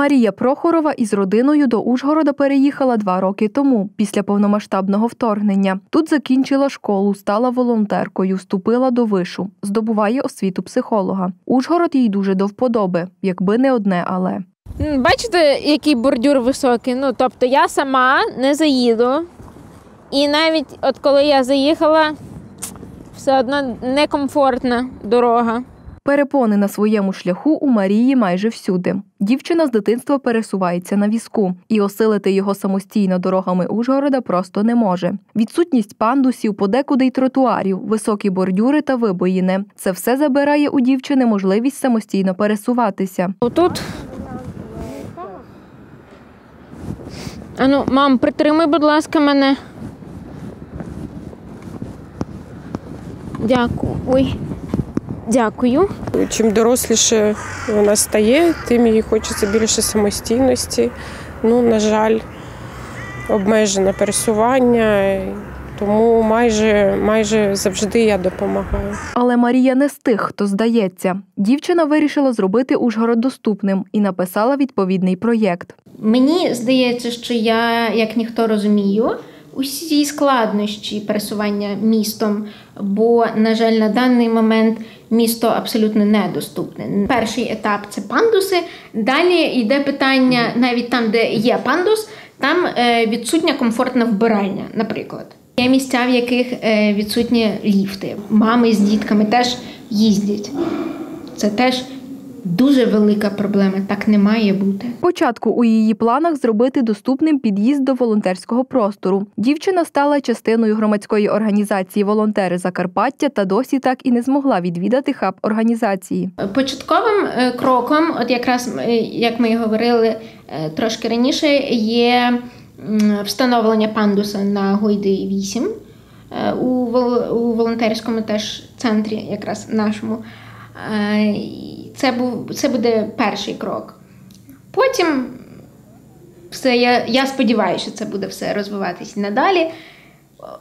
Марія Прохорова із родиною до Ужгорода переїхала два роки тому, після повномасштабного вторгнення. Тут закінчила школу, стала волонтеркою, вступила до вишу, здобуває освіту психолога. Ужгород їй дуже до вподоби, якби не одне, але. Бачите, який бордюр високий? Ну, тобто я сама не заїду. І навіть от коли я заїхала, все одно некомфортна дорога. Перепони на своєму шляху у Марії майже всюди. Дівчина з дитинства пересувається на візку, і осилити його самостійно дорогами Ужгорода просто не може. Відсутність пандусів, подекуди й тротуарів, високі бордюри та вибоїни – це все забирає у дівчини можливість самостійно пересуватися. Отут. Ану, мам, притримай, будь ласка, мене. Дякую. Ой. Дякую. Чим доросліше вона стає, тим їй хочеться більше самостійності. Ну, на жаль, обмежене пересування, тому майже, майже завжди я допомагаю. Але Марія не з тих, хто здається. Дівчина вирішила зробити Ужгород доступним і написала відповідний проєкт. Мені здається, що я, як ніхто розумію, усі складнощі пересування містом, бо, на жаль, на даний момент місто абсолютно недоступне. Перший етап це пандуси. Далі йде питання, навіть там, де є пандус, там е, відсутня комфортна вбиральня, наприклад. Є місця, в яких е, відсутні ліфти. Мами з дітками теж їздять. Це теж дуже велика проблема. Так не має бути. Спочатку у її планах зробити доступним під'їзд до волонтерського простору. Дівчина стала частиною громадської організації Волонтери Закарпаття та досі так і не змогла відвідати хаб організації. Початковим е, кроком, от якраз е, як ми і говорили е, трошки раніше, є встановлення пандуса на Гойди 8 е, у, вол- у волонтерському теж центрі, якраз нашому. Е, Це, був, це буде перший крок. Потім все, я, я сподіваюся, що це буде все розвиватися надалі.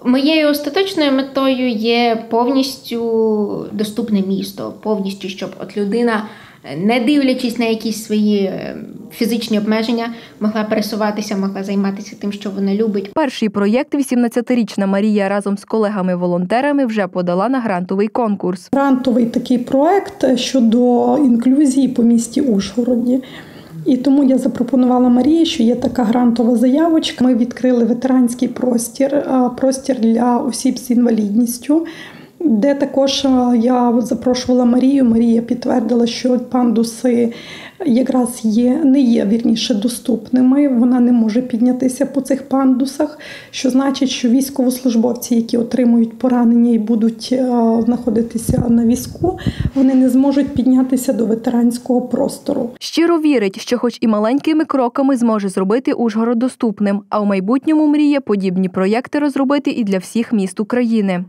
Моєю остаточною метою є повністю доступне місто, повністю, щоб от людина, не дивлячись на якісь свої е, фізичні обмеження, могла пересуватися, могла займатися тим, що вона любить. Перший проєкт 18-річна Марія разом з колегами-волонтерами вже подала на грантовий конкурс. грантовий такий проект щодо інклюзії по місті Ужгороді. І тому я запропонувала Марії, що є така грантова заявочка. Ми відкрили ветеранський простір, простір для осіб з інвалідністю, де також е, я запрошувала Марію. Марія підтвердила, що пандуси якраз є, не є вірніше доступними. Вона не може піднятися по цих пандусах, що значить, що військовослужбовці, які отримують поранення і будуть е, знаходитися на візку, вони не зможуть піднятися до ветеранського простору. Щиро вірить, що хоч і маленькими кроками зможе зробити Ужгород доступним, а у майбутньому мріє подібні проєкти розробити і для всіх міст України.